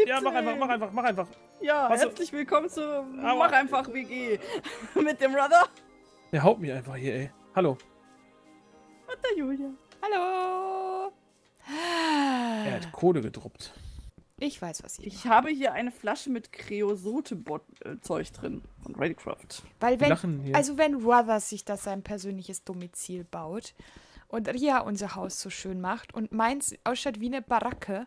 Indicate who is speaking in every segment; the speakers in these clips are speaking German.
Speaker 1: Ja, mach einfach, mach einfach, mach einfach.
Speaker 2: Ja,
Speaker 1: Was-
Speaker 2: herzlich willkommen zu
Speaker 1: Aber-
Speaker 2: Mach einfach WG mit dem Brother
Speaker 1: Der haut mich einfach hier, ey. Hallo.
Speaker 2: und der Julia.
Speaker 3: Hallo.
Speaker 1: Er hat Kohle gedroppt.
Speaker 3: Ich weiß, was ich.
Speaker 2: Ich habe hier eine Flasche mit Kreosote-Zeug drin von Readycraft.
Speaker 3: Weil wenn, also wenn Ruthers sich das sein persönliches Domizil baut und Ria unser Haus so schön macht und meins ausschaut wie eine Baracke,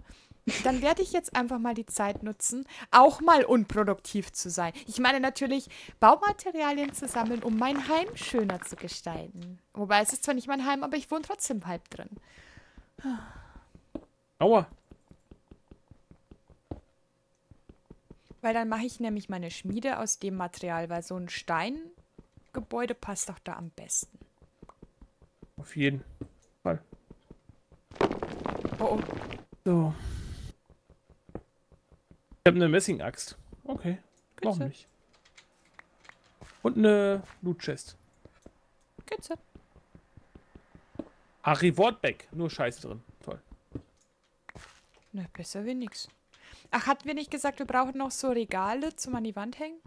Speaker 3: dann werde ich jetzt einfach mal die Zeit nutzen, auch mal unproduktiv zu sein. Ich meine natürlich, Baumaterialien zu sammeln, um mein Heim schöner zu gestalten. Wobei es ist zwar nicht mein Heim, aber ich wohne trotzdem halb drin.
Speaker 1: Aua.
Speaker 3: Weil dann mache ich nämlich meine Schmiede aus dem Material, weil so ein Steingebäude passt doch da am besten.
Speaker 1: Auf jeden Fall.
Speaker 3: Oh, oh.
Speaker 1: So. Ich habe eine Messing-Axt. Okay. Noch nicht. Und eine Loot Chest.
Speaker 3: Geht's ja.
Speaker 1: Harry Wortbeck. Nur Scheiße drin. Toll.
Speaker 3: Ne, besser wie nix. Ach, hatten wir nicht gesagt, wir brauchen noch so Regale zum an die Wand hängen?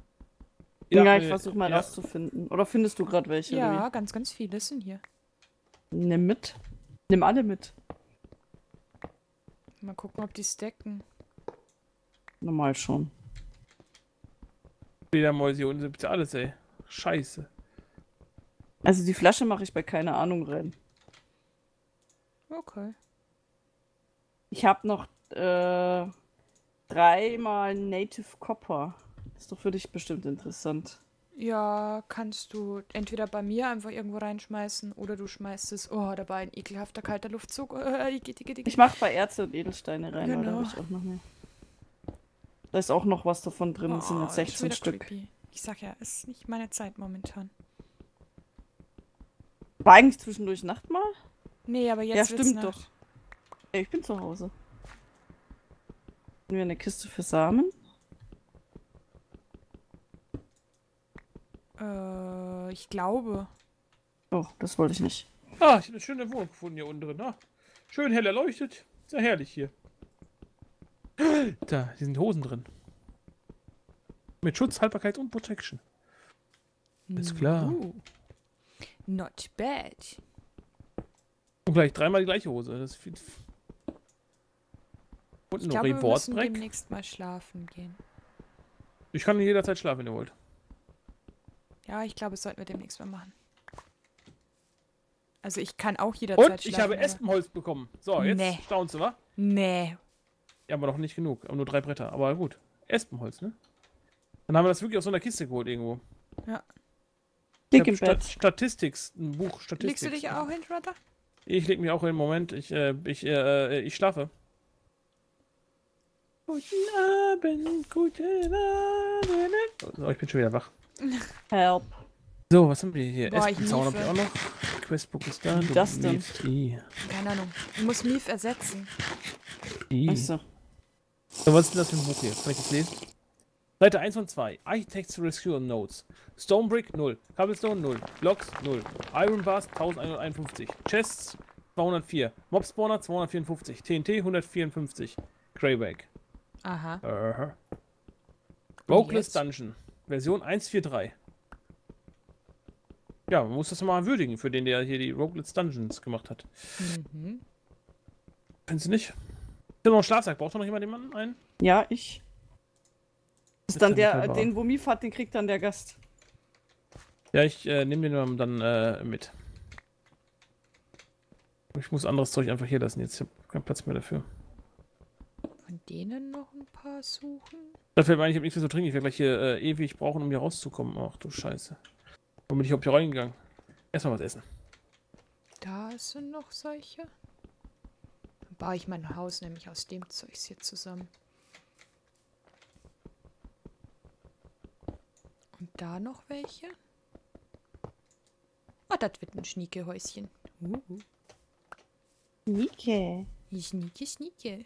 Speaker 2: Ja,
Speaker 1: äh,
Speaker 2: ich versuche mal
Speaker 1: ja.
Speaker 2: rauszufinden. Oder findest du gerade welche?
Speaker 3: Ja,
Speaker 2: Louis?
Speaker 3: ganz, ganz viele sind hier.
Speaker 2: Nimm mit. Nimm alle mit.
Speaker 3: Mal gucken, ob die stacken.
Speaker 2: Normal schon.
Speaker 1: Fledermäuse hier unten sind alles, ey. Scheiße.
Speaker 2: Also die Flasche mache ich bei keine Ahnung rein.
Speaker 3: Okay.
Speaker 2: Ich habe noch äh, dreimal Native Copper. Ist doch für dich bestimmt interessant.
Speaker 3: Ja, kannst du entweder bei mir einfach irgendwo reinschmeißen oder du schmeißt es. Oh, dabei ein ekelhafter kalter Luftzug.
Speaker 2: Ich mache bei Erze und Edelsteine rein,
Speaker 3: Genau.
Speaker 2: habe ich auch noch mehr. Da ist auch noch was davon drin. Das sind
Speaker 3: Oh,
Speaker 2: jetzt
Speaker 3: das ist
Speaker 2: 16
Speaker 3: wieder
Speaker 2: Stück.
Speaker 3: creepy. Ich sag ja, es ist nicht meine Zeit momentan.
Speaker 2: War eigentlich zwischendurch Nacht mal?
Speaker 3: Nee, aber jetzt
Speaker 2: ja, stimmt
Speaker 3: Nacht.
Speaker 2: doch. Ey, ich bin zu Hause. Haben wir eine Kiste für Samen?
Speaker 3: Äh, ich glaube.
Speaker 2: Oh, das wollte ich nicht.
Speaker 1: Ah, ich habe eine schöne Wohnung gefunden hier unten drin. Ah, schön hell erleuchtet. Sehr herrlich hier. Da, hier sind Hosen drin. Mit Schutz, Haltbarkeit und Protection. Ist klar.
Speaker 3: Uh, not bad.
Speaker 1: Und gleich dreimal die gleiche Hose. Das ist viel. Und
Speaker 3: Ich glaube, wir müssen demnächst mal schlafen gehen.
Speaker 1: Ich kann jederzeit schlafen, wenn ihr wollt.
Speaker 3: Ja, ich glaube, das sollten wir demnächst mal machen. Also ich kann auch jederzeit
Speaker 1: Und
Speaker 3: schlafen.
Speaker 1: ich habe Espenholz bekommen. So, jetzt
Speaker 3: Nee.
Speaker 1: staunst du, wa?
Speaker 3: Nee.
Speaker 1: Ja, aber noch nicht genug. Aber nur drei Bretter. Aber gut. Espenholz, ne? Dann haben wir das wirklich aus so einer Kiste geholt irgendwo.
Speaker 3: Ja.
Speaker 2: Dick
Speaker 1: Ich
Speaker 2: im
Speaker 1: Stat
Speaker 2: Bett.
Speaker 1: Statistics, ein Buch Statistics.
Speaker 3: Legst du dich auch hin, Brother?
Speaker 1: Ich leg mich auch in den Moment. Ich, äh, ich, äh, ich schlafe. Guten Abend, guten Abend. So, ich bin schon wieder wach.
Speaker 2: Help.
Speaker 1: So, was haben wir hier? Espenzaun hab ich auch noch. Questbook ist da.
Speaker 2: Wie das denn?
Speaker 3: Keine Ahnung. Ich muss Mief ersetzen.
Speaker 1: I.
Speaker 2: Achso.
Speaker 1: So, was ist denn das für ein Buch hier? Kann ich das lesen? Seite 1 und 2. Architects Rescue Notes. Stonebrick 0. Cobblestone 0. Blocks 0. Iron Bars 1151. Chests 204. Mob Spawner 254. TNT 154. Greyback.
Speaker 3: Aha.
Speaker 1: Aha.
Speaker 3: Jetzt?
Speaker 1: Dungeon. Version 143. Ja, man muss das mal würdigen für den, der hier die Rogueless Dungeons gemacht hat.
Speaker 3: Mhm.
Speaker 1: Findest du nicht? Habe noch einen Schlafsack. Braucht noch jemand jemanden einen?
Speaker 2: Ja, ich. Das ist dann der, den, wo Mief hat, den kriegt dann der Gast.
Speaker 1: Ja, ich äh, nehme den dann äh, mit. Ich muss anderes Zeug einfach hier lassen. Jetzt ich hab keinen Platz mehr dafür.
Speaker 3: Von denen noch ein paar suchen?
Speaker 1: Dafür meine ich, ich habe nichts mehr zu trinken. Ich werde gleich hier äh, ewig brauchen, um hier rauszukommen. Ach du Scheiße. Warum bin ich überhaupt hier reingegangen? Erstmal was essen.
Speaker 3: Da sind noch solche. Baue ich mein Haus nämlich aus dem Zeugs hier zusammen. Und da noch welche? Ah, das wird ein Schniekehäuschen. Uh,
Speaker 2: Nike.
Speaker 3: Schnieke, Schnieke.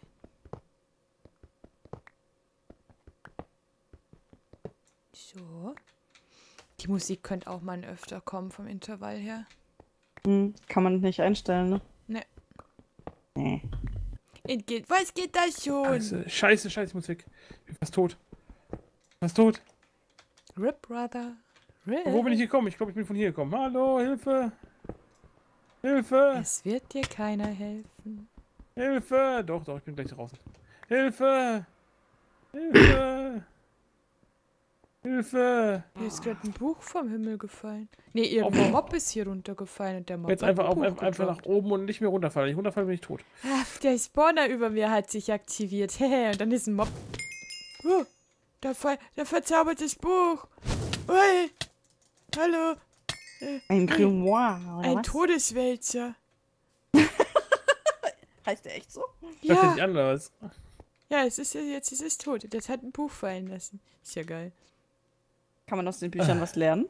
Speaker 3: So. Die Musik könnte auch mal öfter kommen vom Intervall her.
Speaker 2: Hm, kann man nicht einstellen, ne?
Speaker 3: Entgeht. Was geht das schon?
Speaker 1: Scheiße, scheiße, scheiße, ich muss weg. Ich bin fast tot. Fast tot.
Speaker 3: Rip, Brother. Rip.
Speaker 1: Wo bin ich gekommen? Ich glaube, ich bin von hier gekommen. Hallo, Hilfe. Hilfe.
Speaker 3: Es wird dir keiner helfen.
Speaker 1: Hilfe. Doch, doch, ich bin gleich draußen. Hilfe. Hilfe. Hilfe.
Speaker 3: Hier ist gerade ein Buch vom Himmel gefallen. Nee, irgendein Mob ist hier runtergefallen und der Mob
Speaker 1: Jetzt einfach,
Speaker 3: ein
Speaker 1: auf, einfach nach oben und nicht mehr runterfallen. Wenn ich runterfalle, bin ich tot.
Speaker 3: Ah, der Spawner über mir hat sich aktiviert. Hehe, und dann ist ein Mob. Oh, da, ver da verzaubertes Buch. Ui. Hallo,
Speaker 2: Ein Grimoire, oder
Speaker 3: ein
Speaker 2: was?
Speaker 3: Todeswälzer.
Speaker 2: Heißt der echt so?
Speaker 1: Das ja.
Speaker 3: Ja,
Speaker 1: nicht an, oder was?
Speaker 3: ja, es ist ja jetzt ist es tot. Das hat ein Buch fallen lassen. Ist ja geil.
Speaker 2: Kann man aus den Büchern was lernen?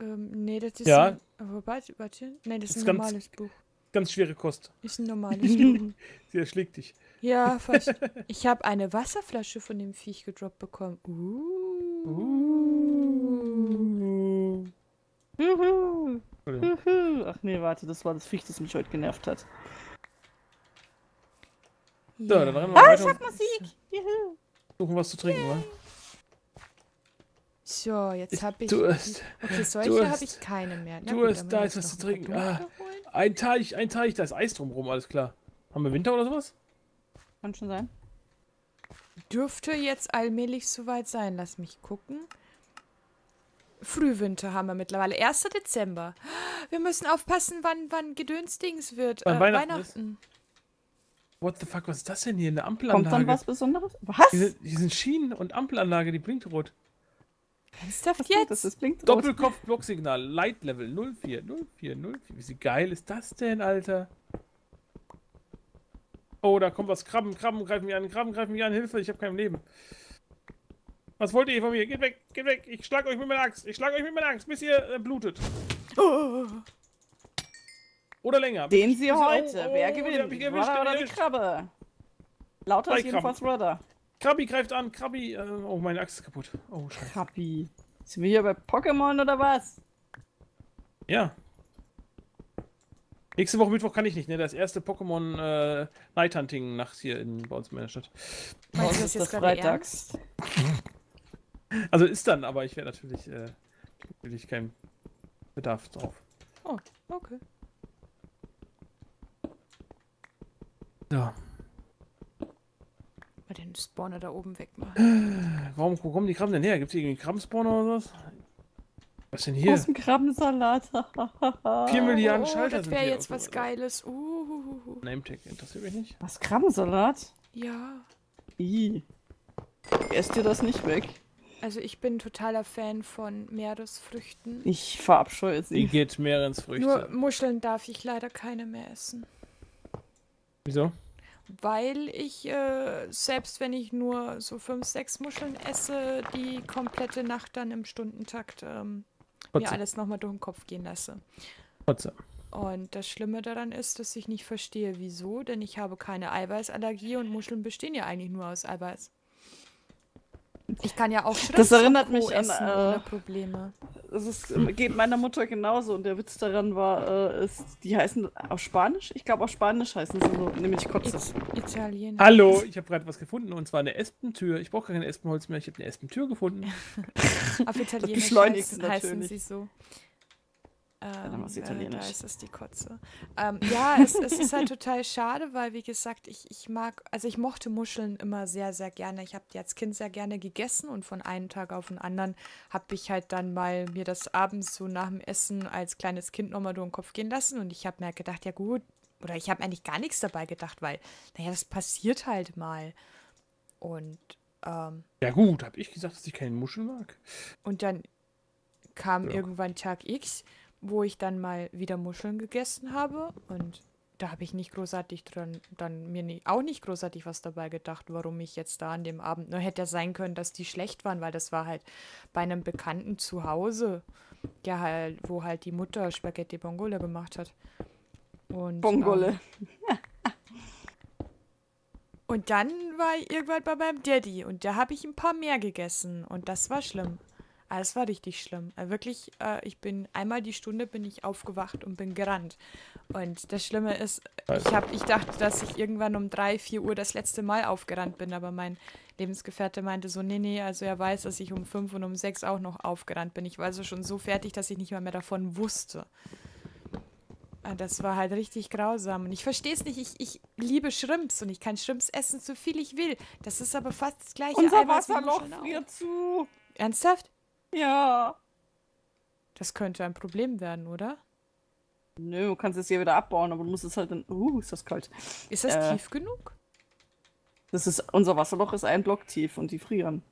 Speaker 3: Ähm, nee, das ist
Speaker 1: Ja.
Speaker 3: ein, warte, warte. Nein, das ist ein
Speaker 1: ganz-
Speaker 3: normales Buch.
Speaker 1: Ganz schwere Kost.
Speaker 3: Ist ein normales Buch.
Speaker 1: Sie erschlägt dich.
Speaker 3: Ja, fast. Ich habe eine Wasserflasche von dem Viech gedroppt bekommen. Uh.
Speaker 1: Uh.
Speaker 2: Juhu. Juhu. Ach nee, warte, das war das Viech, das mich heute genervt hat.
Speaker 1: So,
Speaker 3: Ja.
Speaker 1: dann rennen wir
Speaker 2: Ah,
Speaker 1: weiter
Speaker 2: ich hab Musik! Juhu.
Speaker 1: suchen was zu trinken, wa?
Speaker 3: So, jetzt habe ich.
Speaker 1: Durst.
Speaker 3: Okay, solche habe ich keine mehr. Na
Speaker 1: Durst,
Speaker 3: dann
Speaker 1: da ist was zu trinken. Ah. Ein Teich, ein Teich, da ist Eis drumherum, alles klar. Haben wir Winter oder sowas?
Speaker 2: Kann schon sein.
Speaker 3: Dürfte jetzt allmählich soweit sein. Lass mich gucken. Frühwinter haben wir mittlerweile. 1. Dezember. Wir müssen aufpassen, wann, wann Gedönsdings wird.
Speaker 1: Wann
Speaker 3: äh,
Speaker 1: Weihnachten
Speaker 3: Weihnachten.
Speaker 1: What the fuck, was ist das denn hier? Eine
Speaker 2: Kommt
Speaker 1: Ampelanlage.
Speaker 2: dann was Besonderes? Was?
Speaker 1: Hier sind, hier sind Schienen und Ampelanlage, die blinkt rot.
Speaker 3: Ernsthaft
Speaker 2: Was
Speaker 3: jetzt?
Speaker 2: Das, das blinkt.
Speaker 1: Doppelkopf-Blocksignal, Light Level 04, 04, 04. Wie geil ist das denn, Alter? Oh, da kommt was. Krabben, Krabben greifen mich an, Krabben greifen mich an. Hilfe, ich habe kein Leben. Was wollt ihr von mir? Geht weg, geht weg. Ich schlag euch mit meiner Axt. Ich schlag euch mit meiner Axt, bis ihr äh, blutet.
Speaker 3: Oh.
Speaker 1: Oder länger.
Speaker 2: Sie
Speaker 1: Bis ihr-
Speaker 2: heute,
Speaker 1: oh,
Speaker 2: wer
Speaker 1: oh,
Speaker 2: gewinnt? Rudder oder die. Krabbe? Lauter ist jedenfalls Rudder.
Speaker 1: Krabbi greift an, Krabbi. Äh, oh, meine Axt ist kaputt. Oh, scheiße.
Speaker 2: Krabbi. Sind wir hier bei Pokémon oder was?
Speaker 1: Ja. Nächste Woche Mittwoch kann ich nicht, ne? Das erste Pokémon äh, Night Hunting Nacht hier in, bei uns in meiner Stadt.
Speaker 2: Bei
Speaker 3: Meinst
Speaker 2: uns
Speaker 3: du das
Speaker 2: ist
Speaker 3: jetzt
Speaker 2: das freitags.
Speaker 1: Also ist dann, aber ich werde natürlich, äh, natürlich keinen Bedarf drauf.
Speaker 3: Oh, okay.
Speaker 1: So.
Speaker 3: Den Spawner da oben wegmachen.
Speaker 1: Warum wo kommen die Krabben denn her? Gibt es irgendwie einen Krabbenspawner oder was? Was denn hier?
Speaker 2: Aus dem Krabbensalat.
Speaker 1: 4 Milliarden
Speaker 3: oh,
Speaker 1: Schalter
Speaker 3: das wäre jetzt was Geiles. Uh,
Speaker 1: Nametag interessiert mich nicht.
Speaker 2: Was, Krabbensalat?
Speaker 3: ja.
Speaker 2: I. Esst ihr das nicht weg?
Speaker 3: Also ich bin totaler Fan von Meeresfrüchten.
Speaker 2: Ich verabscheue sie.
Speaker 1: geht Meerensfrüchte.
Speaker 3: Nur Muscheln darf ich leider keine mehr essen.
Speaker 1: Wieso?
Speaker 3: Weil ich, äh, selbst wenn ich nur so fünf, sechs Muscheln esse, die komplette Nacht dann im Stundentakt ähm, mir alles nochmal durch den Kopf gehen lasse.
Speaker 1: Kotze.
Speaker 3: Und das Schlimme daran ist, dass ich nicht verstehe, wieso, denn ich habe keine Eiweißallergie und Muscheln bestehen ja eigentlich nur aus Eiweiß. Ich kann ja auch Schrimps
Speaker 2: erinnert
Speaker 3: und Co.
Speaker 2: mich an, äh,
Speaker 3: Probleme.
Speaker 2: Es ist, geht meiner Mutter genauso und der Witz daran war, äh, ist, die heißen auf Spanisch, ich glaube auf Spanisch heißen sie so, nämlich Kotze.
Speaker 3: Italiener.
Speaker 1: Hallo, ich habe gerade was gefunden und zwar eine Espentür. Ich brauche kein Espenholz mehr, ich habe eine Espentür gefunden.
Speaker 3: Auf Italienisch
Speaker 2: beschleunigt
Speaker 3: heißen, heißen
Speaker 2: natürlich.
Speaker 3: sie so.
Speaker 2: Dann
Speaker 3: Ähm,
Speaker 2: war's
Speaker 3: äh, da ist es die Kotze. Ähm, ja, es, es ist halt total schade, weil, wie gesagt, ich, ich mag, also ich mochte Muscheln immer sehr, sehr gerne. Ich habe die als Kind sehr gerne gegessen und von einem Tag auf den anderen habe ich halt dann mal mir das abends so nach dem Essen als kleines Kind nochmal durch den Kopf gehen lassen und ich habe mir gedacht, ja gut, oder ich habe eigentlich gar nichts dabei gedacht, weil, naja, das passiert halt mal. Und ähm,
Speaker 1: Ja gut, habe ich gesagt, dass ich keine Muscheln mag.
Speaker 3: und dann kam
Speaker 1: Ja.
Speaker 3: irgendwann Tag X, wo ich dann mal wieder Muscheln gegessen habe und da habe ich nicht großartig dran, dann mir nie, auch nicht großartig was dabei gedacht, warum ich jetzt da an dem Abend, nur hätte ja sein können, dass die schlecht waren, weil das war halt bei einem Bekannten zu Hause, ja halt, wo halt die Mutter Spaghetti Bongole gemacht hat. Und, Ähm,
Speaker 2: Bongole.
Speaker 3: und dann war ich irgendwann bei meinem Daddy und da habe ich ein paar mehr gegessen und das war schlimm. Ah, das war richtig schlimm. Äh, wirklich, äh, ich bin einmal die Stunde bin ich aufgewacht und bin gerannt. Und das Schlimme ist, ich, hab, ich dachte, dass ich irgendwann um 3, 4 Uhr das letzte Mal aufgerannt bin, aber mein Lebensgefährte meinte so, nee, nee, also er weiß, dass ich um 5 und um 6 auch noch aufgerannt bin. Ich war also schon so fertig, dass ich nicht mal mehr davon wusste. Ah, Das war halt richtig grausam. Und ich verstehe es nicht. Ich, ich liebe Shrimps und ich kann Shrimps essen, so viel ich will. Das ist aber fast das gleiche
Speaker 2: Unser
Speaker 3: Eiweiß
Speaker 2: Wasserloch friert zu.
Speaker 3: Ernsthaft?
Speaker 2: Ja.
Speaker 3: Das könnte ein Problem werden, oder?
Speaker 2: Nö, du kannst es hier wieder abbauen, aber du musst es halt dann. Uh, ist das kalt.
Speaker 3: Ist das
Speaker 2: Äh.
Speaker 3: tief genug?
Speaker 2: Das ist, unser Wasserloch ist ein Block tief und die frieren.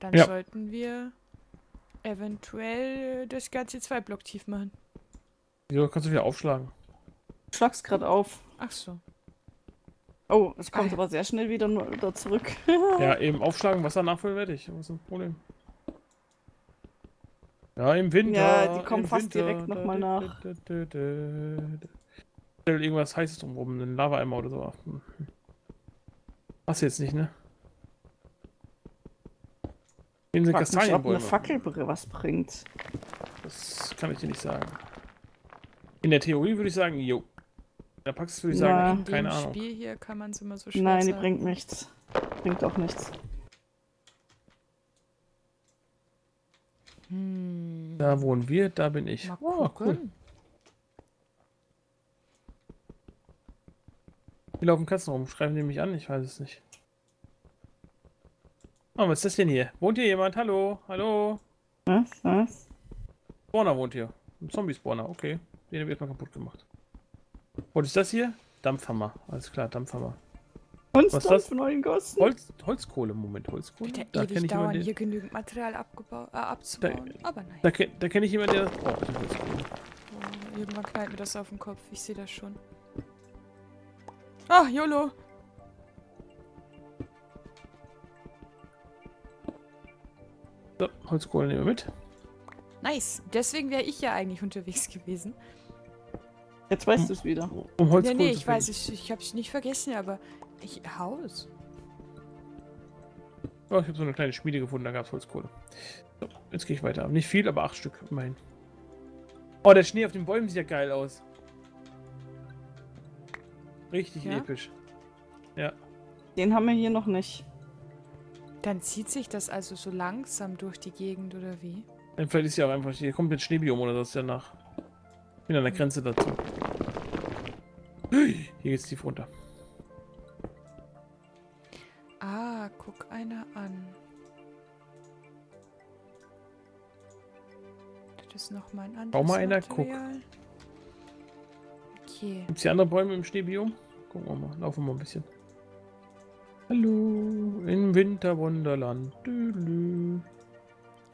Speaker 3: Dann
Speaker 1: Ja.
Speaker 3: sollten wir eventuell das Ganze zwei Block tief machen.
Speaker 1: Wieso kannst du wieder aufschlagen?
Speaker 2: Du schlagst gerade auf.
Speaker 3: Ach so.
Speaker 2: Oh, es kommt
Speaker 3: Ah.
Speaker 2: aber sehr schnell wieder nur da zurück.
Speaker 1: Ja, eben aufschlagen, Wasser nachfüllen werde ich. Was ist das Problem? Ja, im Winter.
Speaker 2: Ja, die kommen
Speaker 1: im
Speaker 2: fast
Speaker 1: Winter,
Speaker 2: direkt noch mal
Speaker 1: da,
Speaker 2: nach.
Speaker 1: da, irgendwas Heißes drumrum, einen Lava-Eimer oder so. Hm. Hast du jetzt nicht, ne? Hier sind
Speaker 2: Frag mich, ob eine
Speaker 1: Kastanienbäume.
Speaker 2: Fackel was bringt.
Speaker 1: Das kann ich dir nicht sagen. In der Theorie würde ich sagen, jo. In der Praxis würde ich
Speaker 2: Ja.
Speaker 1: sagen,
Speaker 3: In
Speaker 1: keine
Speaker 3: dem
Speaker 1: Ahnung.
Speaker 3: Spiel hier kann man es immer so schwer
Speaker 2: Nein, die bringt nichts. Bringt auch nichts.
Speaker 3: Hm.
Speaker 1: Da wohnen wir, da bin ich.
Speaker 3: Mal
Speaker 1: Oh, cool. Hier laufen Katzen rum. Schreiben die mich an? Ich weiß es nicht. Oh, was ist das denn hier? Wohnt hier jemand? Hallo? Hallo?
Speaker 2: Was? Was?
Speaker 1: Spawner wohnt hier. Ein Zombie-Spawner, okay. Den wird mal kaputt gemacht. Und ist das hier? Dampfhammer. Alles klar, Dampfhammer.
Speaker 2: Kunst
Speaker 1: Was ist das?
Speaker 2: von neuen Gossen.
Speaker 1: Holz, Holzkohle, Moment, Holzkohle.
Speaker 3: Wird ja
Speaker 1: Da
Speaker 3: ewig
Speaker 1: kenne ich jemanden,
Speaker 3: dauern,
Speaker 1: der,
Speaker 3: hier genügend Material abgebau äh, abzubauen. Aber nein.
Speaker 1: da, da kenne ich jemanden, der das braucht. die Holzkohle.
Speaker 3: Oh, irgendwann knallt mir das auf den Kopf. Ich sehe das schon. Ah, YOLO.
Speaker 1: So, Holzkohle nehmen wir mit.
Speaker 3: Nice. Deswegen wäre ich ja eigentlich unterwegs gewesen.
Speaker 2: Jetzt weißt du es wieder.
Speaker 1: Um Holzkohle
Speaker 3: nee, nee,
Speaker 1: zu
Speaker 3: ich weiß, ich, ich hab's nicht vergessen, aber ich Haus.
Speaker 1: Oh, ich habe so eine kleine Schmiede gefunden, da gab es Holzkohle. So, jetzt gehe ich weiter. Nicht viel, aber acht Stück, immerhin. Oh, der Schnee auf den Bäumen sieht ja geil aus. Richtig
Speaker 3: Ja?
Speaker 1: episch.
Speaker 2: Den haben wir hier noch nicht.
Speaker 3: Dann zieht sich das also so langsam durch die Gegend oder wie?
Speaker 1: Dann vielleicht ist ja auch einfach, hier kommt jetzt Schneebiom oder das ist ja nach. Ich bin an der Grenze dazu. Hier geht's tief runter.
Speaker 3: Guck einer an. Das ist noch mal ein anderes
Speaker 1: Schau mal einer, guck.
Speaker 3: Material. Okay.
Speaker 1: Gibt's hier andere Bäume im Schneebiom? Gucken wir mal, laufen wir mal ein bisschen. Hallo, im Winterwunderland. Düdelü,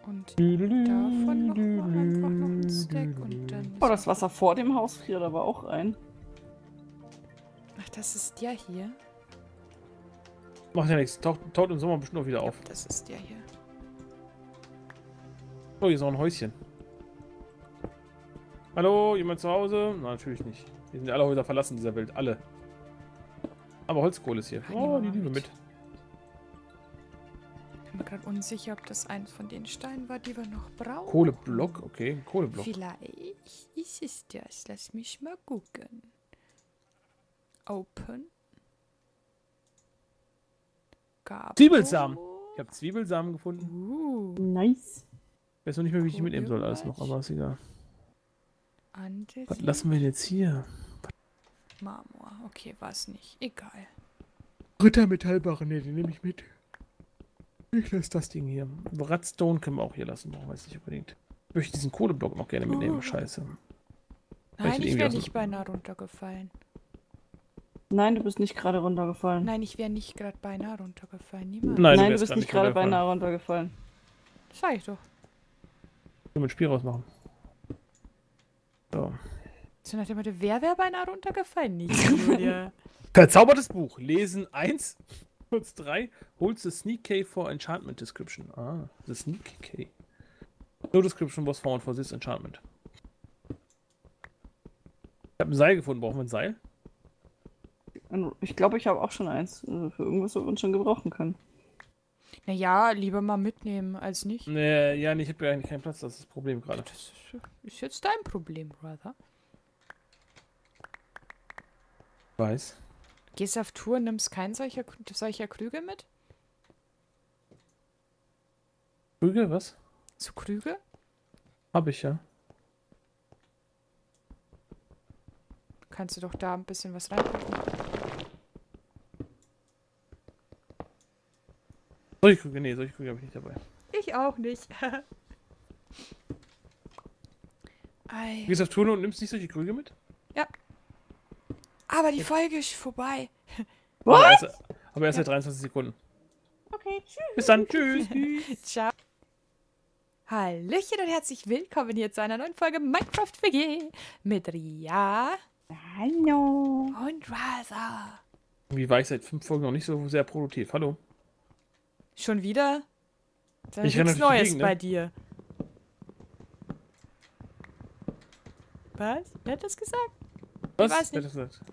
Speaker 3: Und
Speaker 1: düdelü,
Speaker 3: davon noch mal einfach noch ein Stack und dann.
Speaker 2: Oh, das Wasser vor dem Haus friert aber auch ein.
Speaker 3: Ach, das ist der hier.
Speaker 1: Macht ja nichts, taucht, taucht im Sommer bestimmt auch wieder auf.
Speaker 3: Das ist der hier.
Speaker 1: Oh, hier ist auch ein Häuschen. Hallo, jemand zu Hause? Na, natürlich nicht. Hier sind alle Häuser verlassen dieser Welt, alle. Aber Holzkohle ist hier.
Speaker 3: Nehmen
Speaker 1: Oh, die nehmen wir
Speaker 3: mit.
Speaker 1: mit.
Speaker 3: Ich bin mir gerade unsicher, ob das eins von den Steinen war, die wir noch brauchen.
Speaker 1: Kohleblock, okay, Kohleblock.
Speaker 3: Vielleicht ist es das. Lass mich mal gucken. Open. Gabo.
Speaker 1: Zwiebelsamen. Ich habe Zwiebelsamen gefunden.
Speaker 3: Uh,
Speaker 2: Nice.
Speaker 1: Ich weiß noch nicht mehr, wie ich die mitnehmen soll, alles noch, aber ist egal.
Speaker 3: Andesit.
Speaker 1: Was lassen wir denn jetzt hier?
Speaker 3: Marmor. Okay, war es nicht. Egal.
Speaker 1: Rittermetallbarre, ne, die nehme ich mit. Ich lasse das Ding hier. Radstone können wir auch hier lassen, brauchen wir jetzt nicht unbedingt. Ich möchte diesen Kohleblock noch gerne mitnehmen,
Speaker 3: Oh.
Speaker 1: scheiße.
Speaker 3: Nein,
Speaker 1: den
Speaker 3: ich wäre nicht beinahe runtergefallen.
Speaker 2: Nein, du bist nicht gerade runtergefallen.
Speaker 3: Nein, ich wäre nicht gerade beinahe runtergefallen. Niemand.
Speaker 1: Nein,
Speaker 2: Nein, du
Speaker 1: wärst
Speaker 2: bist nicht gerade beinahe runtergefallen.
Speaker 3: Das sag ich doch.
Speaker 1: Können wir ein Spiel rausmachen. So.
Speaker 3: So nach dem Motto, wer wäre beinahe runtergefallen? Nicht, Julia.
Speaker 1: Verzaubertes Buch. Lesen 1, kurz 3. Holds the Sneak Key for Enchantment Description. Ah, the Sneak Key. No description was found for this enchantment. Ich habe ein Seil gefunden. Brauchen wir ein Seil?
Speaker 2: Ich glaube, ich habe auch schon eins. äh, Für irgendwas, was wir uns schon gebrauchen können.
Speaker 3: Naja, lieber mal mitnehmen als nicht.
Speaker 1: Nee, ja, nee, ich habe ja eigentlich keinen Platz, das ist das Problem gerade.
Speaker 3: Das ist, ist jetzt dein Problem, Brother.
Speaker 1: Weiß.
Speaker 3: Gehst auf Tour, nimmst keinen solcher, solcher Krüge mit?
Speaker 1: Krüge, was?
Speaker 3: So Krüge?
Speaker 1: Hab ich ja.
Speaker 3: Kannst du doch da ein bisschen was reinpacken.
Speaker 1: Solche Krüge, nee, solche Krüge habe ich nicht dabei.
Speaker 3: Ich auch nicht. Ei.
Speaker 1: Du gehst auf Tour und nimmst nicht solche Krüge mit?
Speaker 3: Aber die Folge ist vorbei.
Speaker 1: Aber erst, aber erst seit 23 Sekunden.
Speaker 2: Okay, tschüss.
Speaker 1: Bis dann, tschüss.
Speaker 3: Ciao. Hallöchen und herzlich willkommen hier zu einer neuen Folge Minecraft WG mit Ria
Speaker 2: Hallo.
Speaker 3: und Raza.
Speaker 1: Wie war ich seit fünf Folgen noch nicht so sehr produktiv? Hallo.
Speaker 3: Schon wieder? Da
Speaker 1: Ich
Speaker 3: ist
Speaker 1: renne
Speaker 3: nichts Neues
Speaker 1: Gegend, ne?
Speaker 3: bei dir. Was? Wer hat das gesagt?
Speaker 1: Was?
Speaker 3: weiß
Speaker 1: Wer
Speaker 3: nicht.
Speaker 1: hat das gesagt?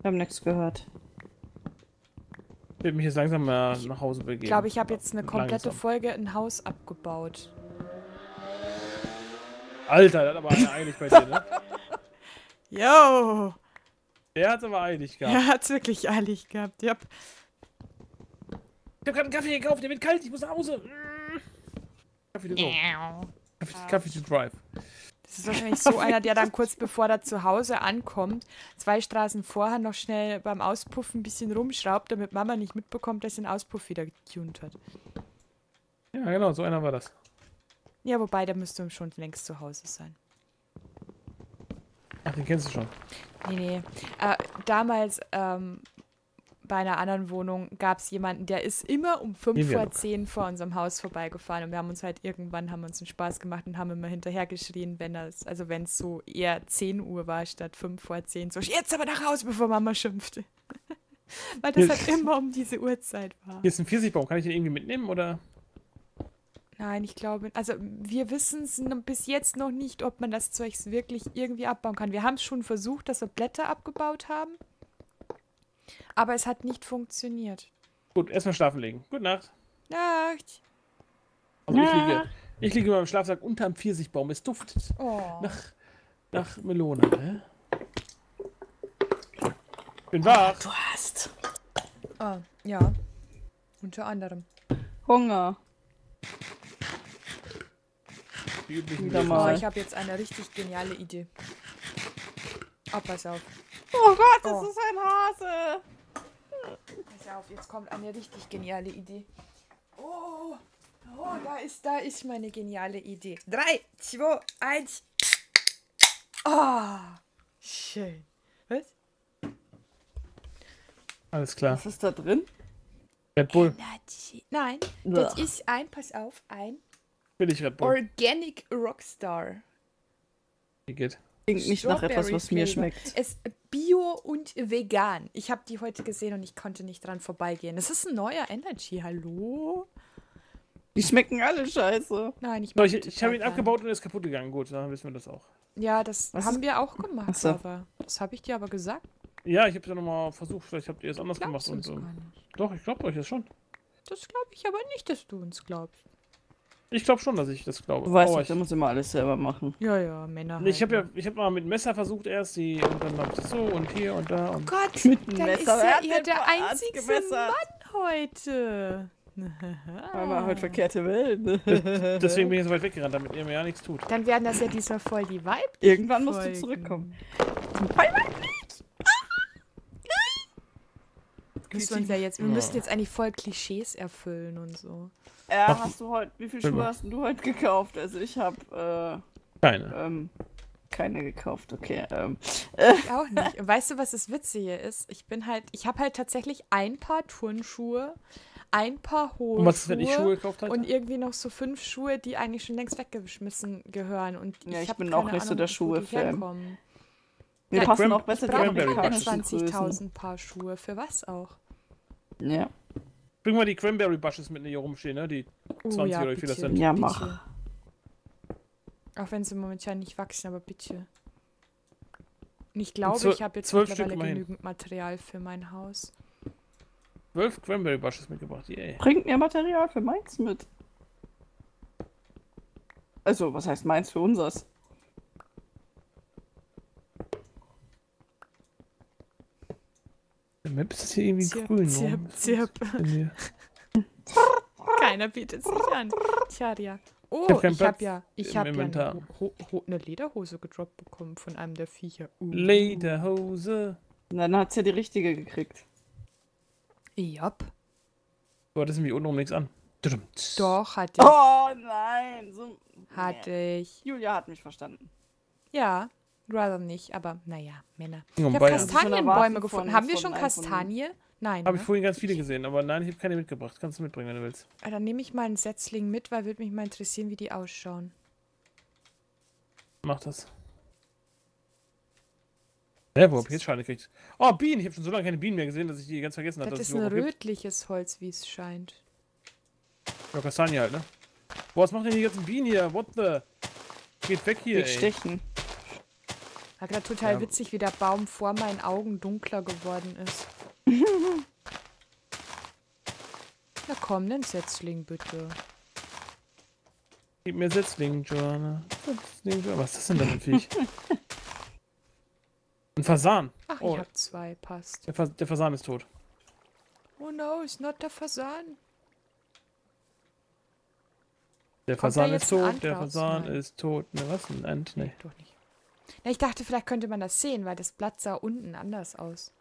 Speaker 2: Wir haben nichts gehört.
Speaker 1: Ich will mich jetzt langsam mal nach Hause begeben.
Speaker 3: Ich glaube, ich habe jetzt eine komplette
Speaker 1: Langsam.
Speaker 3: Folge ein Haus abgebaut.
Speaker 1: Alter, das hat aber einer eilig bei dir, ne?
Speaker 3: Yo!
Speaker 1: Der hat's aber eilig gehabt.
Speaker 3: Er hat's wirklich eilig gehabt. Ja.
Speaker 1: Ich hab gerade einen Kaffee gekauft, der wird kalt, ich muss nach Hause. Mm. Kaffee to go. Kaffee, Kaffee to drive.
Speaker 3: Das ist wahrscheinlich so einer, der dann kurz bevor er zu Hause ankommt, zwei Straßen vorher noch schnell beim Auspuffen ein bisschen rumschraubt, damit Mama nicht mitbekommt, dass er den Auspuff wieder getuned hat.
Speaker 1: Ja, genau, so einer war das.
Speaker 3: Ja, wobei, der müsste schon längst zu Hause sein.
Speaker 1: Ach, den kennst du schon.
Speaker 3: Nee, nee. Äh, damals ähm, bei einer anderen Wohnung gab es jemanden, der ist immer um 5
Speaker 1: Hier wir
Speaker 3: vor
Speaker 1: noch.
Speaker 3: 10 vor unserem Haus vorbeigefahren und wir haben uns halt irgendwann haben uns einen Spaß gemacht und haben immer hinterher geschrien, wenn das, also wenn es so eher 10 Uhr war statt 5 vor 10, so jetzt aber nach Hause, bevor Mama schimpfte. Weil das halt immer um diese Uhrzeit war.
Speaker 1: Hier ist ein Pfirsichbaum, kann ich den irgendwie mitnehmen oder?
Speaker 3: Nein, ich glaube, also wir wissen es bis jetzt noch nicht, ob man das Zeugs wirklich irgendwie abbauen kann. Wir haben es schon versucht, dass wir Blätter abgebaut haben, aber es hat nicht funktioniert.
Speaker 1: Gut, erstmal schlafen legen. Gute Nacht.
Speaker 3: Nacht.
Speaker 1: Also ich
Speaker 2: Nacht.
Speaker 1: liege, ich liege in meinem Schlafsack unterm Pfirsichbaum. Es duftet
Speaker 3: Oh.
Speaker 1: nach, nach Melone. Ne? Bin wach.
Speaker 2: Du hast
Speaker 3: Ah, ja. Unter anderem.
Speaker 2: Hunger.
Speaker 1: Die üblichen.
Speaker 3: Oh,
Speaker 2: mal.
Speaker 3: ich habe jetzt eine richtig geniale Idee. Oh, pass auf.
Speaker 2: Oh Gott, das
Speaker 3: Oh.
Speaker 2: ist ein Hase.
Speaker 3: Pass auf, jetzt kommt eine richtig geniale Idee. Oh, oh da ist, da ist meine geniale Idee. Drei, zwei, eins. Oh, schön. Was?
Speaker 1: Alles klar.
Speaker 2: Was ist da drin?
Speaker 1: Red Bull.
Speaker 3: Energy. Nein, das ist ein, pass auf, ein
Speaker 1: Will ich Red Bull.
Speaker 3: Organic Rockstar.
Speaker 1: Wie geht?
Speaker 2: Klingt nicht nach etwas, was mir schmeckt.
Speaker 3: Es Bio und vegan. Ich habe die heute gesehen und ich konnte nicht dran vorbeigehen. Das ist ein neuer Energy. Hallo?
Speaker 2: Die schmecken alle scheiße.
Speaker 3: Nein, ich mag
Speaker 1: ich ich habe ihn abgebaut und er ist kaputt gegangen. Gut, dann wissen wir das auch.
Speaker 3: Ja, das
Speaker 2: Was
Speaker 3: haben
Speaker 2: ist-
Speaker 3: wir auch gemacht,
Speaker 2: Ach so.
Speaker 3: aber das habe ich dir aber gesagt.
Speaker 1: Ja, ich habe ja nochmal versucht. Vielleicht habt ihr es anders
Speaker 3: Glaubst
Speaker 1: gemacht. Und,
Speaker 3: uns
Speaker 1: ähm,
Speaker 3: gar nicht.
Speaker 1: doch, ich glaube euch das schon.
Speaker 3: Das glaube ich aber nicht, dass du uns glaubst.
Speaker 1: Ich glaube schon, dass ich das glaube.
Speaker 2: Du weißt
Speaker 1: Aua,
Speaker 2: doch, der muss immer alles selber machen.
Speaker 3: Ja, ja, Männer.
Speaker 1: ich, ich habe
Speaker 3: halt,
Speaker 1: ja, ich habe mal mit Messer versucht erst die und dann hab ich so und hier und da
Speaker 3: Oh
Speaker 1: und
Speaker 3: Gott,
Speaker 2: Mit
Speaker 3: dann
Speaker 2: Messer.
Speaker 3: ist ja ihr der einzige? Mann heute.
Speaker 2: Weil wir heute verkehrte Welt.
Speaker 1: deswegen bin ich so weit weggerannt, damit ihr mir ja nichts tut.
Speaker 3: Dann werden das ja diesmal voll die Vibe.
Speaker 2: Irgendwann musst du zurückkommen.
Speaker 3: Müssen wir uns ja jetzt, wir
Speaker 1: Ja.
Speaker 3: müssen jetzt eigentlich voll Klischees erfüllen und so.
Speaker 2: Ja, hast du heute, wie viele. Schuhe hast denn du heute gekauft? Also ich habe
Speaker 1: Keine.
Speaker 2: äh, ähm, keine gekauft, okay. Ähm,
Speaker 3: Ich auch nicht. Und weißt du, was das Witzige ist? Ich bin halt, ich habe halt tatsächlich ein paar Turnschuhe, ein paar hohe
Speaker 1: Und was ist, wenn ich Schuhe
Speaker 3: Schuhe
Speaker 1: gekauft habe?
Speaker 3: und irgendwie noch so fünf Schuhe, die eigentlich schon längst weggeschmissen gehören. Und
Speaker 2: Ja, ich
Speaker 3: hab
Speaker 2: bin auch
Speaker 3: keine
Speaker 2: nicht so
Speaker 3: Ahnung,
Speaker 2: der
Speaker 3: wo die
Speaker 2: Schuhe-Fan. mir
Speaker 3: Ja,
Speaker 2: passen auch besser
Speaker 3: Ich
Speaker 2: die
Speaker 3: brauche
Speaker 1: Cranberry
Speaker 3: keine
Speaker 2: amerikanischen Größen.
Speaker 3: 20.000 Paar Schuhe. Für was auch?
Speaker 2: Ja.
Speaker 1: Bring mal die Cranberry Bushes mit, die hier rumstehen, ne? Die
Speaker 3: Oh
Speaker 1: 20
Speaker 3: ja,
Speaker 1: oder wie viel das
Speaker 3: bitte,
Speaker 1: sind.
Speaker 2: Ja,
Speaker 3: bitte.
Speaker 2: mach.
Speaker 3: Auch wenn sie momentan nicht wachsen, aber bitte. Und ich glaube,
Speaker 1: zwölf-
Speaker 3: ich habe jetzt
Speaker 1: zwölf
Speaker 3: mittlerweile genügend Material für mein Haus.
Speaker 1: 12 Cranberry Bushes mitgebracht. Yay.
Speaker 2: Bringt mir Material für meins mit. Also, was heißt meins für unseres?
Speaker 1: Map ist das hier irgendwie
Speaker 3: Zirp,
Speaker 1: grün.
Speaker 3: zirp, zirp. Keiner bietet sich an. Tja, ja. Oh,
Speaker 1: hab
Speaker 3: ich habe
Speaker 1: Platz
Speaker 3: ja, ich
Speaker 1: im
Speaker 3: hab ja eine, eine Lederhose gedroppt bekommen von einem der Viecher. Uh.
Speaker 1: Lederhose.
Speaker 2: Und dann hat sie ja die richtige gekriegt.
Speaker 3: Jop.
Speaker 1: Du hattest nämlich untenrum nichts an.
Speaker 3: Doch, hatte ich.
Speaker 2: Oh nein! So,
Speaker 3: Hatte ich.
Speaker 2: Julia hat mich verstanden.
Speaker 3: Ja, rather nicht, aber naja, Männer. Ich habe Kastanienbäume gefunden. Haben wir schon Kastanie? Nein.
Speaker 1: Habe ich
Speaker 3: Ne?
Speaker 1: vorhin ganz viele gesehen, aber nein, ich habe keine mitgebracht. Kannst du mitbringen, wenn du willst.
Speaker 3: Ah, Dann nehme ich mal einen Setzling mit, weil würde mich mal interessieren, wie die ausschauen.
Speaker 1: Mach das. Hä, wo hab ich jetzt Schale gekriegt? Oh, Bienen! Ich habe schon so lange keine Bienen mehr gesehen, dass ich die ganz vergessen hatte.
Speaker 3: Das ist ein
Speaker 1: überhaupt gibt.
Speaker 3: rötliches Holz, wie es scheint.
Speaker 1: Ja, Kastanie halt, ne? Boah, was macht denn die ganzen Bienen hier? What the? Geht weg hier,
Speaker 2: Mit
Speaker 1: ey.
Speaker 2: Stechen.
Speaker 3: War gerade total
Speaker 1: Ja.
Speaker 3: witzig, wie der Baum vor meinen Augen dunkler geworden ist. Na komm, den Setzling bitte.
Speaker 1: Gib mir Setzling, Joanna. Setzling, Joanna. Was ist das denn da für ein Viech? Ein Fasan.
Speaker 3: Ach,
Speaker 1: Oh.
Speaker 3: ich hab zwei, passt.
Speaker 1: Der, Fas der Fasan ist tot.
Speaker 3: Oh no, it's not der Fasan.
Speaker 1: Der Fasan ist tot, der? Fasan
Speaker 3: Nein.
Speaker 1: ist tot. Ne, was? Ein Ant? Nee.
Speaker 3: Doch nicht. Na, ich dachte, vielleicht könnte man das sehen, weil das Blatt sah unten anders aus.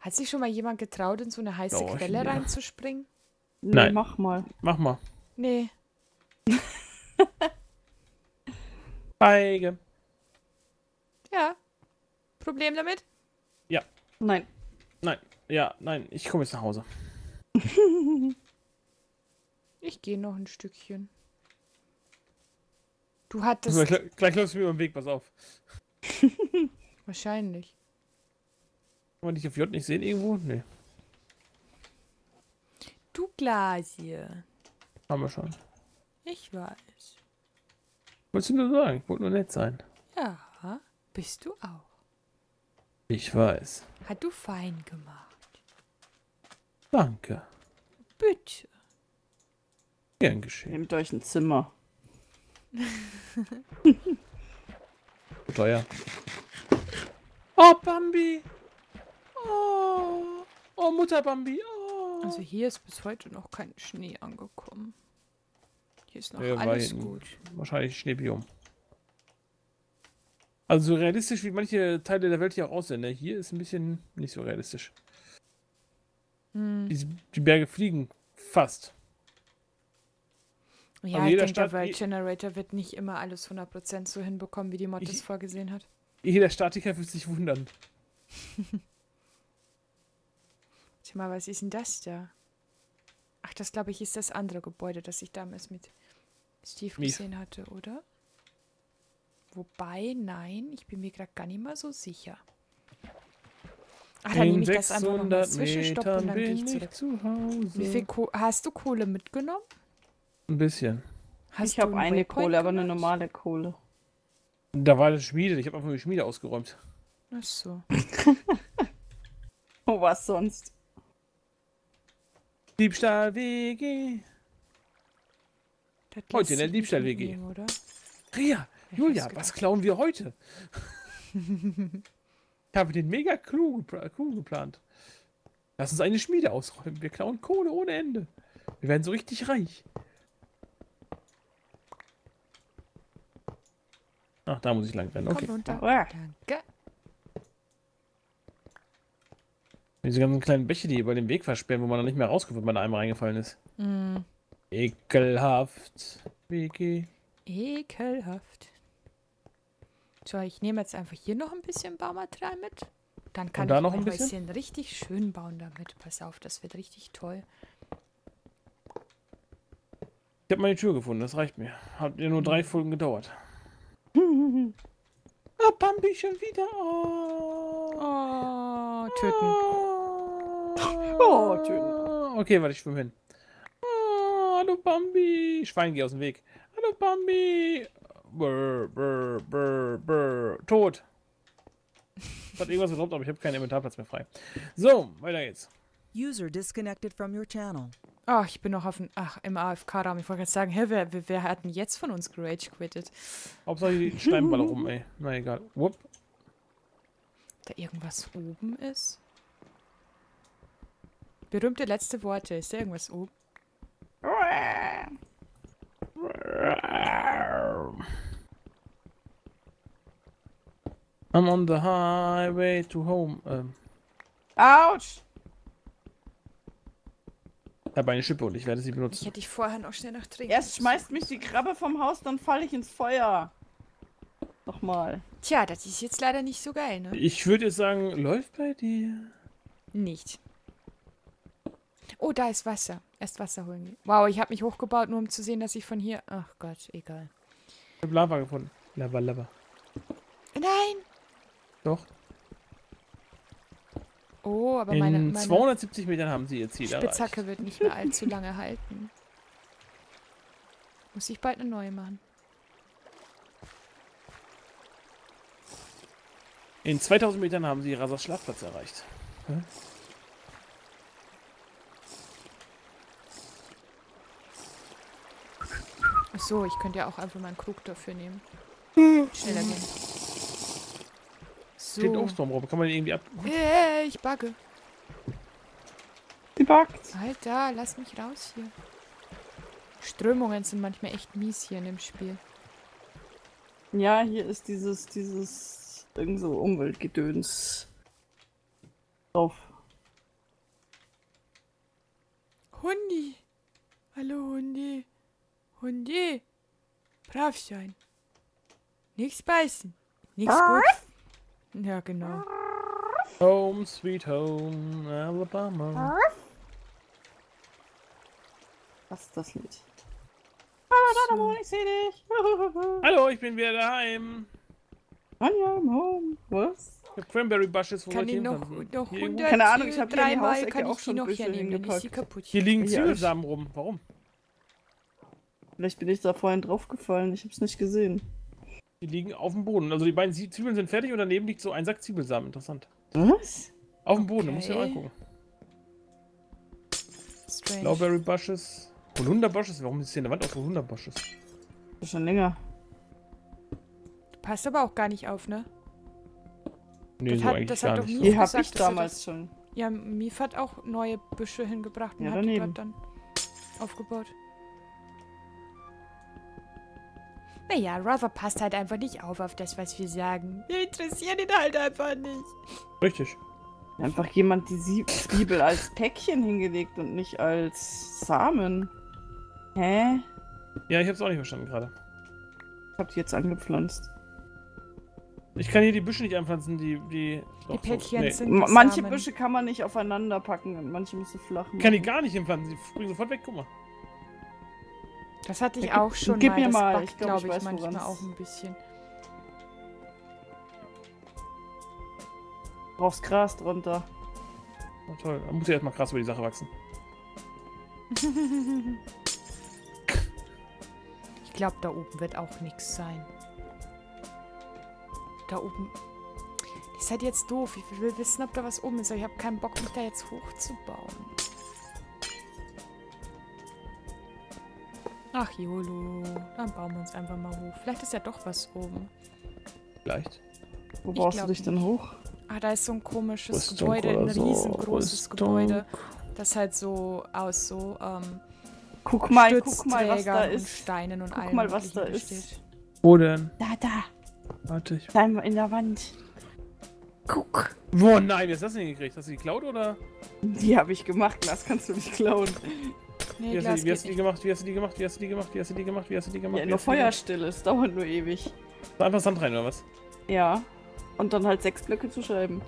Speaker 3: Hat sich schon mal jemand getraut, in so eine heiße
Speaker 1: Oh,
Speaker 3: Quelle
Speaker 1: ja.
Speaker 3: reinzuspringen?
Speaker 2: Nee,
Speaker 1: Nein.
Speaker 2: mach mal.
Speaker 1: Mach mal.
Speaker 3: Nee.
Speaker 1: Feige.
Speaker 3: Ja. Problem damit?
Speaker 2: Nein.
Speaker 1: Nein. Ja, nein. Ich komme jetzt nach Hause.
Speaker 3: Ich gehe noch ein Stückchen. Du hattest
Speaker 1: Gleich, gleich läufst du mir über den Weg, pass auf.
Speaker 3: wahrscheinlich.
Speaker 1: Kann man dich auf J nicht sehen irgendwo? Nee.
Speaker 3: Du Glasie.
Speaker 1: Haben wir schon.
Speaker 3: Ich weiß.
Speaker 1: Wolltest du nur sagen? Ich wollte nur nett sein.
Speaker 3: Ja, bist du auch.
Speaker 1: Ich weiß.
Speaker 3: Hat du fein gemacht.
Speaker 1: Danke.
Speaker 3: Bitte.
Speaker 1: Gern geschehen.
Speaker 2: Nehmt euch ein Zimmer.
Speaker 1: Teuer. Oh, Bambi. Oh, oh Mutter Bambi. Oh.
Speaker 3: Also hier ist bis heute noch kein Schnee angekommen. Hier ist noch
Speaker 1: Ja,
Speaker 3: alles gut.
Speaker 1: Wahrscheinlich Schneebiom. Also so realistisch, wie manche Teile der Welt hier auch aussehen. Ne? Hier ist ein bisschen nicht so realistisch.
Speaker 3: Hm.
Speaker 1: Die, die Berge fliegen fast.
Speaker 3: Ja,
Speaker 1: Aber
Speaker 3: ich denke, der
Speaker 1: Stadt-
Speaker 3: World Generator wird nicht immer alles 100% so hinbekommen, wie die Mod das vorgesehen hat.
Speaker 1: Jeder Statiker wird sich wundern.
Speaker 3: Warte mal, was ist denn das da? Ach, das glaube ich ist das andere Gebäude, das ich damals mit Steve
Speaker 1: Mief.
Speaker 3: gesehen hatte, oder? Wobei, nein, ich bin mir gerade gar nicht mal so sicher. Ach, dann nehme ich das einfach nochmal Zwischenstopp und dann gehe ich zurück.
Speaker 1: zu Hause.
Speaker 3: Wie viel Ko hast du Kohle mitgenommen?
Speaker 1: Ein bisschen.
Speaker 3: Hast
Speaker 2: ich habe eine
Speaker 3: Waypoint
Speaker 2: Kohle, aber eine normale Kohle.
Speaker 1: Da war das Schmiede. Ich habe einfach nur die Schmiede ausgeräumt.
Speaker 3: Ach so.
Speaker 2: Oh, was sonst?
Speaker 1: Diebstahl WG.
Speaker 3: Das
Speaker 1: Heute in der Diebstahl-WG.
Speaker 3: mitnehmen, oder?
Speaker 1: Ria,
Speaker 3: Ich
Speaker 1: Julia, was klauen wir heute? ich habe den mega Clou, Clou geplant. Lass uns eine Schmiede ausräumen. Wir klauen Kohle ohne Ende. Wir werden so richtig reich. Ach, da muss ich lang rennen. Okay.
Speaker 3: Komm runter.
Speaker 2: Ah.
Speaker 3: Danke.
Speaker 1: Diese ganzen kleinen Bäche, die über den Weg versperren, wo man dann nicht mehr rauskommt, wenn man da einmal reingefallen ist.
Speaker 3: Mm,
Speaker 1: Ekelhaft. WG.
Speaker 3: ekelhaft. So, ich nehme jetzt einfach hier noch ein bisschen Baumaterial mit. Dann kann
Speaker 1: da
Speaker 3: ich
Speaker 1: noch ein bisschen?
Speaker 3: Häuschen richtig schön bauen damit. Pass auf, das wird richtig toll.
Speaker 1: Ich habe meine Tür gefunden, das reicht mir. Hat ja nur drei Folgen gedauert. Ah, Bambi schon wieder. Oh.
Speaker 3: Oh, töten.
Speaker 2: Oh, töten.
Speaker 1: Okay, warte, ich schwimme hin. Oh, hallo Bambi. Schwein, geh aus dem Weg. Hallo Bambi. Brr, brr, brr, brr. Tot. hat irgendwas gedroppt, aber ich habe keinen Inventarplatz mehr frei. So, weiter geht's.
Speaker 4: User disconnected from your channel.
Speaker 3: Ach, ich bin noch auf dem, ach, im AFK-Raum. Ich wollte gerade sagen, hä, wer, wer, wer hat denn jetzt von uns gerage quittet?
Speaker 1: Hauptsache die Steinballer rum, ey. Na egal. Wupp.
Speaker 3: Da irgendwas oben ist? Berühmte letzte Worte. Ist da irgendwas oben?
Speaker 1: I'm on the highway to home. Ähm,
Speaker 2: Autsch!
Speaker 1: Ich habe eine Schippe und ich werde sie
Speaker 3: Ich
Speaker 1: benutzen.
Speaker 3: hätte dich vorher noch schnell nach trinken.
Speaker 2: Erst schmeißt mich die Krabbe vom Haus, dann falle ich ins Feuer. Nochmal.
Speaker 3: Tja, das ist jetzt leider nicht so geil, ne?
Speaker 1: Ich würde jetzt sagen, läuft bei dir.
Speaker 3: Nicht. Oh, da ist Wasser. Erst Wasser holen. Wow, ich habe mich hochgebaut, nur um zu sehen, dass ich von hier... Ach Gott, egal.
Speaker 1: Ich habe Lava gefunden. Lava, Lava.
Speaker 3: Nein!
Speaker 1: Doch.
Speaker 3: Oh, aber
Speaker 1: In
Speaker 3: meine, meine
Speaker 1: 270 Metern haben sie ihr Ziel
Speaker 3: Spitzhacke
Speaker 1: erreicht.
Speaker 3: wird nicht mehr allzu lange halten. Muss ich bald eine neue machen.
Speaker 1: In 2000 Metern haben sie Rasas Schlafplatz erreicht.
Speaker 3: Ach so, ich könnte ja auch einfach meinen Krug dafür nehmen. Schneller gehen.
Speaker 1: Steht
Speaker 3: So.
Speaker 1: Obstbaum rum. Kann man den irgendwie ab...
Speaker 3: Äh, ich bugge.
Speaker 2: Gebackt.
Speaker 3: Alter, lass mich raus hier. Strömungen sind manchmal echt mies hier in dem Spiel.
Speaker 2: Ja, hier ist dieses, dieses, irgend so Umweltgedöns drauf.
Speaker 3: Hundi. Hallo, Hundi. Hundi. Brav sein. Nichts beißen. Nichts gut. Ja, genau.
Speaker 1: Home, sweet home, Alabama.
Speaker 2: Was ist das Lied? Ah, da, da, ich seh dich.
Speaker 1: Hallo, ich bin wieder daheim.
Speaker 2: Anja, im Home. Was?
Speaker 1: Ich hab Cranberry Bushes, wo
Speaker 3: Kann ich
Speaker 1: hier
Speaker 3: noch, noch
Speaker 1: Hier irgendwo-
Speaker 3: 100,
Speaker 2: Keine Ahnung, ich hab hier in die
Speaker 3: dreimal kann
Speaker 2: auch
Speaker 3: ich die
Speaker 2: schon
Speaker 3: noch
Speaker 2: Büsche
Speaker 3: hernehmen, dann ist sie kaputt.
Speaker 1: Hier liegen
Speaker 2: Ja,
Speaker 1: Zwiebelsamen rum. Warum?
Speaker 2: Vielleicht bin ich da vorhin draufgefallen, ich hab's nicht gesehen.
Speaker 1: Die liegen auf dem Boden. Also die beiden Zwiebeln sind fertig und daneben liegt so ein Sack Zwiebelsamen. Interessant.
Speaker 2: Was?
Speaker 1: Auf dem Boden, da musst du dir mal
Speaker 3: Okay.
Speaker 1: angucken.
Speaker 3: Strange.
Speaker 1: Blauberry Bushes. Holunderbushes? Warum ist hier eine Wand aus Holunderbushes?
Speaker 2: Das ist schon länger.
Speaker 3: Passt aber auch gar nicht auf, ne?
Speaker 1: Nee,
Speaker 3: Das
Speaker 1: so
Speaker 3: hat-
Speaker 1: eigentlich
Speaker 3: das hat
Speaker 1: gar
Speaker 3: doch
Speaker 1: nicht.
Speaker 3: nie-
Speaker 2: Die hab
Speaker 3: gesagt,
Speaker 2: ich damals
Speaker 3: das-
Speaker 2: schon.
Speaker 3: Ja, Mief hat auch neue Büsche hingebracht und
Speaker 2: Ja,
Speaker 3: hat die dann aufgebaut. Naja, Rother passt halt einfach nicht auf auf das, was wir sagen. Wir interessieren ihn halt einfach nicht.
Speaker 1: Richtig.
Speaker 2: Einfach jemand die Sie Zwiebel als Päckchen hingelegt und nicht als Samen. Hä?
Speaker 1: Ja, ich hab's auch nicht verstanden gerade.
Speaker 2: Ich hab die jetzt angepflanzt.
Speaker 1: Ich kann hier die Büsche nicht einpflanzen, die. Die,
Speaker 3: Die Päckchen
Speaker 1: nee.
Speaker 3: sind
Speaker 2: manche
Speaker 3: Samen.
Speaker 2: Büsche kann man nicht aufeinander packen und manche müssen flach
Speaker 1: Ich kann die
Speaker 2: machen.
Speaker 1: gar nicht hinpflanzen. Die springen sofort weg. Guck mal.
Speaker 3: Das hatte ich
Speaker 2: Ja,
Speaker 3: auch schon
Speaker 2: gib
Speaker 3: mal.
Speaker 2: mir
Speaker 3: das
Speaker 2: mal.
Speaker 3: buggt,
Speaker 2: Ich glaub,
Speaker 3: glaub
Speaker 2: ich
Speaker 3: ich,
Speaker 2: weiß,
Speaker 3: manchmal
Speaker 2: woran's-
Speaker 3: auch ein bisschen.
Speaker 2: Brauchst Gras drunter.
Speaker 1: Oh, toll. Da muss ja erstmal krass über die Sache wachsen.
Speaker 3: Ich glaube, da oben wird auch nichts sein. Da oben. Das ist halt jetzt doof. Ich will wissen, ob da was oben ist, aber ich habe keinen Bock, mich da jetzt hochzubauen. Ach, YOLO. Dann bauen wir uns einfach mal hoch. Vielleicht ist ja doch was oben.
Speaker 1: Vielleicht.
Speaker 2: Wo
Speaker 3: Ich
Speaker 2: baust du dich denn hoch?
Speaker 3: Ah, da ist so ein komisches
Speaker 1: Rüstung
Speaker 3: Gebäude, ein riesengroßes
Speaker 1: Rüstung.
Speaker 3: Gebäude. Das halt so aus so ähm,
Speaker 2: Guck mal, guck mal, was da
Speaker 3: Stützträgern und
Speaker 2: ist.
Speaker 3: Steinen und
Speaker 2: Guck
Speaker 3: allem
Speaker 2: mal, was da ist.
Speaker 3: besteht.
Speaker 1: Wo denn?
Speaker 2: Da, da.
Speaker 1: Warte, ich.
Speaker 2: Da in der Wand. Guck.
Speaker 1: Wo? Nein, wie hast du das denn gekriegt? Hast du die geklaut oder?
Speaker 2: Die habe ich gemacht, Glas kannst du nicht klauen.
Speaker 3: Nee,
Speaker 1: Wie hast, du
Speaker 3: Glas
Speaker 1: die, wie hast du die gemacht? Wie hast du die gemacht? Wie hast du die gemacht? Wie hast du die gemacht? Wie hast du die gemacht?
Speaker 2: Ja, nur
Speaker 1: du?
Speaker 2: Feuerstille, es dauert nur ewig.
Speaker 1: Einfach Sand rein oder was?
Speaker 2: Ja. Und dann halt sechs Blöcke zu schreiben.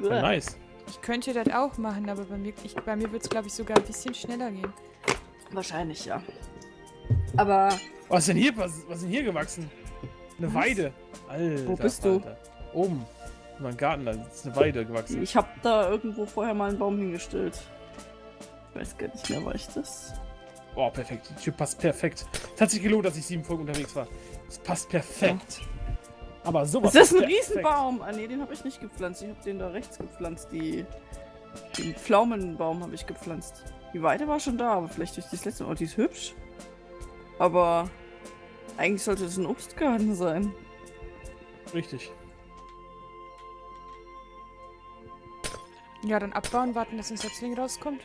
Speaker 1: Ja, nice.
Speaker 3: Ich könnte das auch machen, aber bei mir, ich, bei mir wird es, glaube ich, sogar ein bisschen schneller gehen.
Speaker 2: Wahrscheinlich, ja. Aber
Speaker 1: Was ist denn hier? Was, was ist denn hier gewachsen? Eine
Speaker 2: Was?
Speaker 1: Weide. Alter.
Speaker 2: Wo bist du?
Speaker 1: Alter. Oben. In meinem Garten, da ist eine Weide gewachsen.
Speaker 2: ich habe da irgendwo vorher mal einen Baum hingestellt. Ich weiß gar nicht mehr, war ich das?
Speaker 1: Oh, perfekt. Die Tür passt perfekt. Es hat sich gelohnt, dass ich sieben Folgen unterwegs war. Es passt perfekt. Aber sowas.
Speaker 2: Das ist ein
Speaker 1: perfekt.
Speaker 2: Riesenbaum. Ah, nee, den habe ich nicht gepflanzt. Ich habe den da rechts gepflanzt. Die, den Pflaumenbaum habe ich gepflanzt. Die Weide war schon da, aber vielleicht durch das letzte Mal. Oh, die ist hübsch. Aber eigentlich sollte das ein Obstgarten sein.
Speaker 1: Richtig.
Speaker 3: Ja, dann abbauen, warten, dass ein Setzling rauskommt.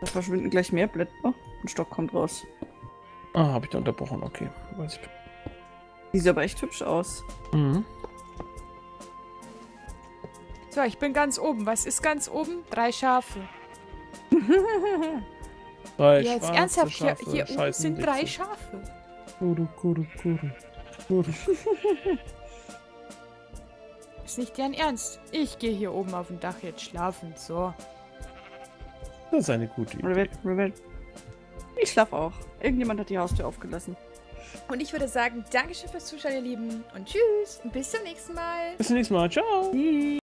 Speaker 2: Da verschwinden gleich mehr Blätter. Ein Stock kommt raus.
Speaker 1: Ah, habe ich da unterbrochen, okay. Weiß ich.
Speaker 2: Die sieht aber echt hübsch aus.
Speaker 1: Mhm.
Speaker 3: So, ich bin ganz oben. Was ist ganz oben? Drei Schafe.
Speaker 1: Drei
Speaker 3: ja, jetzt ernsthaft, hier,
Speaker 1: Schafe
Speaker 3: hier oben
Speaker 1: scheißen
Speaker 3: sind drei. Schafe.
Speaker 1: Kuru, kuru, kuru. Kuru.
Speaker 3: Ist nicht deren Ernst. Ich gehe hier oben auf dem Dach jetzt schlafen. So.
Speaker 1: Das ist eine gute Idee.
Speaker 2: Rivet, Rivet. Ich schlaf auch. Irgendjemand hat die Haustür aufgelassen.
Speaker 3: Und ich würde sagen, Dankeschön fürs Zuschauen, ihr Lieben. Und tschüss. Und bis zum nächsten Mal.
Speaker 1: Bis zum nächsten Mal. Ciao.
Speaker 2: Tschüss.